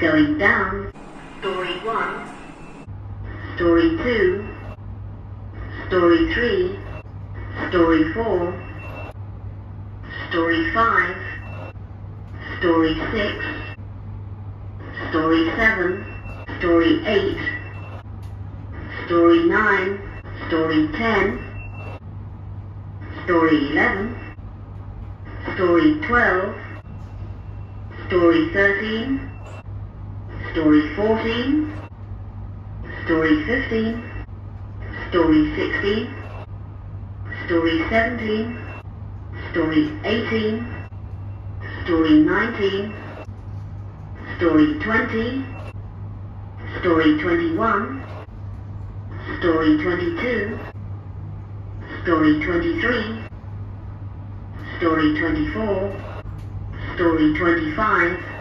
Going down. Story 1. Story 2. Story 3. Story 4. Story 5. Story 6. Story 7. Story 8. Story 9. Story 10. Story 11. Story 12. Story 13. Story 14. Story 15. Story 16. Story 17. Story 18. Story 19. Story 20. Story 21. Story 22. Story 23. Story 24. Story 25.